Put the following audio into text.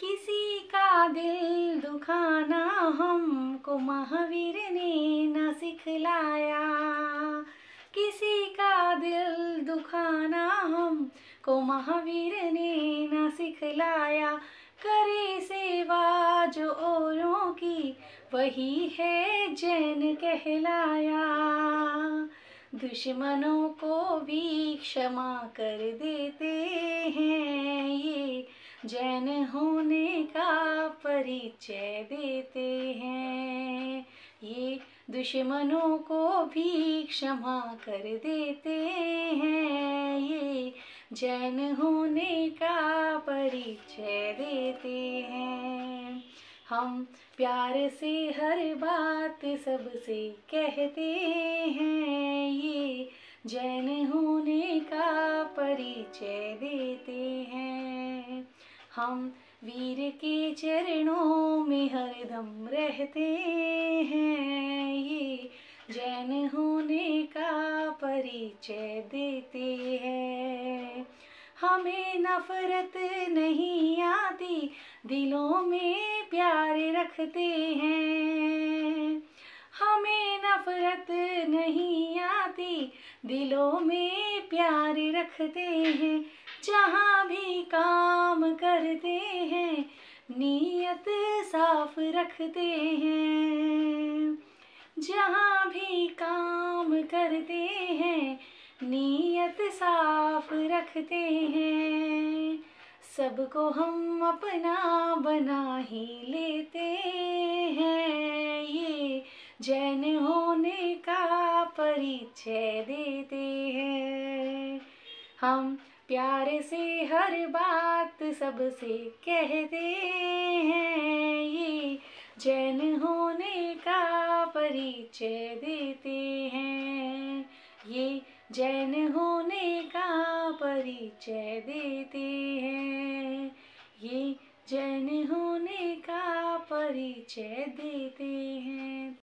किसी का दिल दुखाना हमको महावीर ने न सिखलाया। किसी का दिल दुखाना हमको महावीर ने न सिखलाया। करे सेवा जो औरों की, वही है जैन कहलाया। दुश्मनों को भी क्षमा कर देते हैं। जैन होने का परिचय देते हैं। ये दुश्मनों को भी क्षमा कर देते हैं। ये जैन होने का परिचय देते हैं। हम प्यार से हर बात सबसे कहते हैं। ये जैन होने का परिचय देते हैं। हम वीर के चरणों में हरदम रहते हैं। ये जैन होने का परिचय देते हैं। हमें नफरत नहीं आती, दिलों में प्यार रखते हैं। हमें नफरत नहीं आती, दिलों में प्यार रखते हैं। जहाँ भी काम करते हैं, नीयत साफ़ रखते हैं। जहाँ भी काम करते हैं, नीयत साफ़ रखते हैं। सबको हम अपना बना ही लेते हैं। ये जैन होने का परिचय देते हैं। हम प्यार से हर बात सबसे कहते हैं ये। जैन होने का परिचय देते हैं ये। जैन होने का परिचय देते हैं ये। जैन होने का परिचय देते हैं।